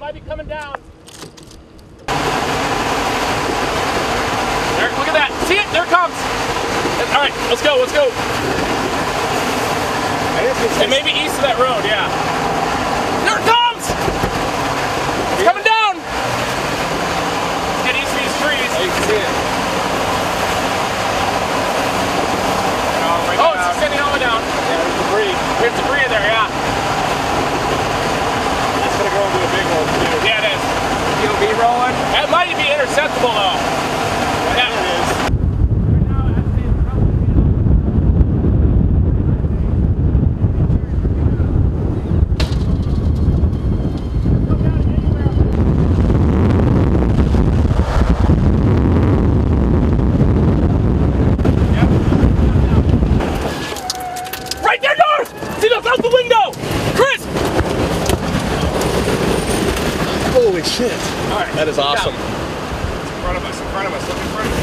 might be coming down. There, look at that. See it? There it comes. All right, let's go. Let's go. And maybe east of that road, yeah. There it comes! It's coming down! Get east of these trees. You can see it. Oh, it's extending all the way down. Yeah, there's debris. There's debris in there, yeah. It's gonna go into a big hole too. Yeah, it is. POV rolling. That might be interceptable though. Yeah. It is. Right there, North! See those out the window! Chris! Holy shit. All right. That is awesome. In front of us, in front of us, look in front of us.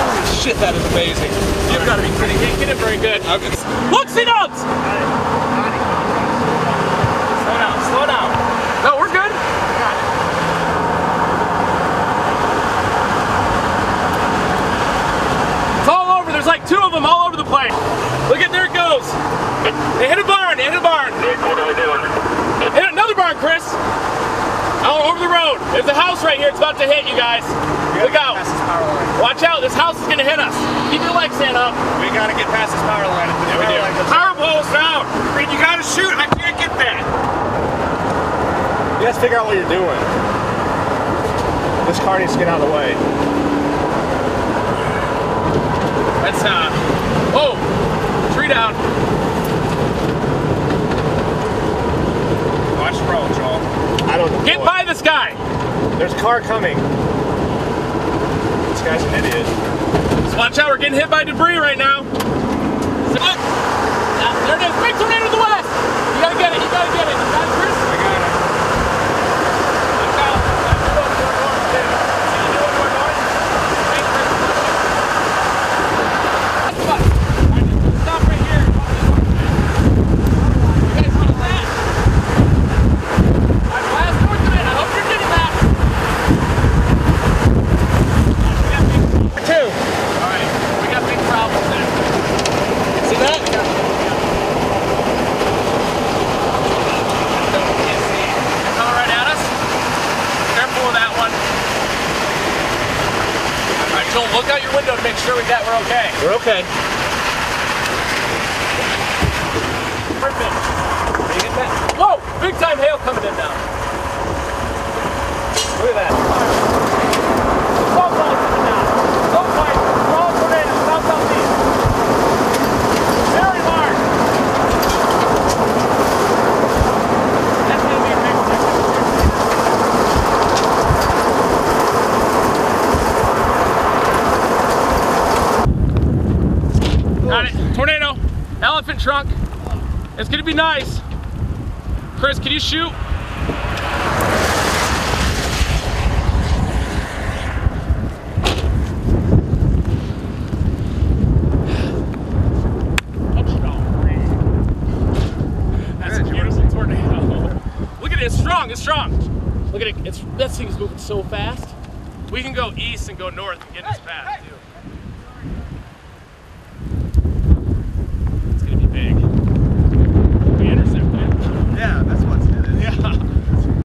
Holy shit, that is amazing. You've got to be pretty good. Get it very good. I'm gonna- Look, C-Dubs! Slow down, slow down. No, we're good. It's all over. There's like two of them all over the place. Look at there it goes. They hit a barn. They hit a barn. Hit another barn, Chris. All over the road. There's a house right here. It's about to hit you guys. Look out. Past this power line. Watch out. This house is gonna hit us. Keep your legs stand up. We gotta get past this power line. Yeah, we do. Power poles down. Reed, you gotta shoot. I can't get that. You to figure out what you're doing. This car needs to get out of the way. That's uh. Oh, tree down. Watch the roll, Joel. I don't know. Get by this guy. There's a car coming. This guy's an idiot. Just watch out. We're getting hit by debris right now. Look. Ah, there it is. Big tornado to the west. You gotta get it. You gotta get it. You got it, Chris. I got it. Watch out. You know where we're going. See, you know where we're going? Wait, Chris. Come on. All right, Stop right here. You guys want that? All right, blast north of it. I hope you're getting that. Two. All right, we got big problems there. See that? Can't see. They're coming right at us. Careful with that one. All right, Joel, look out your window to make sure we got we're okay. We're okay. Perfect. You get that? Whoa! Big time hail coming in now. Look at that. Salt line coming down. Salt line. Strong tornado. South southeast. Very large. That's gonna be a big one. Got it. Tornado. Elephant trunk. It's gonna be nice. Chris, can you shoot? That's a beautiful tornado. Look at it, it's strong, it's strong. Look at it, it's that thing's moving so fast. We can go east and go north and get this path too.